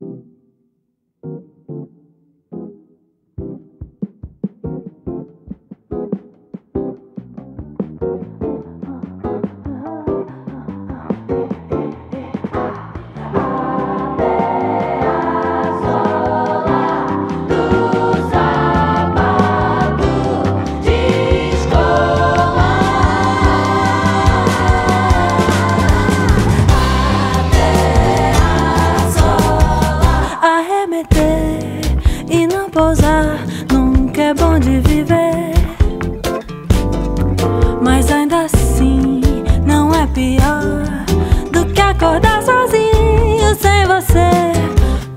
Thank you. Acordar sozinho sem você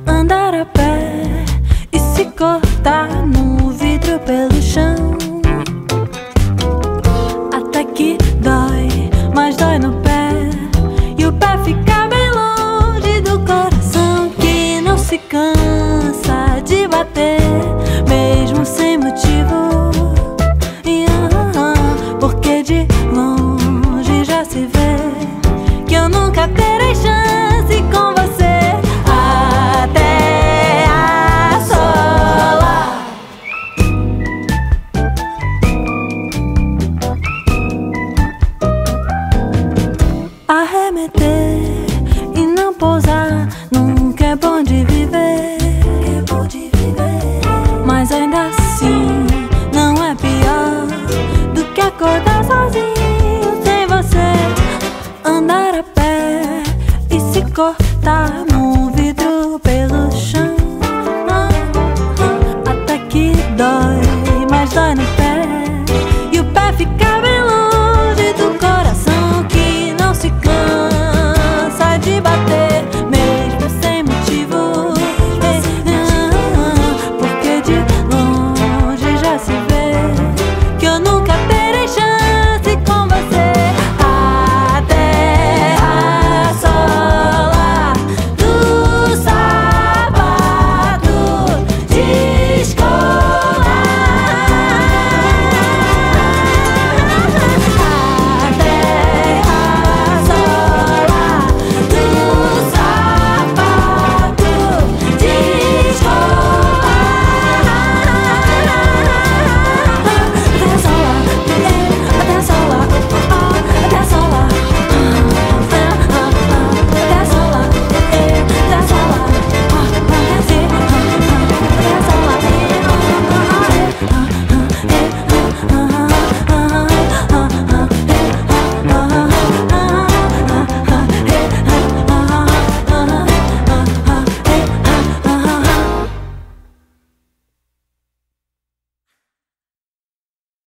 Andar a pé E se cortar no vidro pelo chão Até que dói, mas dói no pé E o pé fica bem longe do coração Que não se cansa de bater Mesmo sem motivo porque de longe já se vê que eu nunca. nunca é bom de viver. Mas ainda assim, não é pior do que acordar sozinho sem você. Andar a pé e se cortar num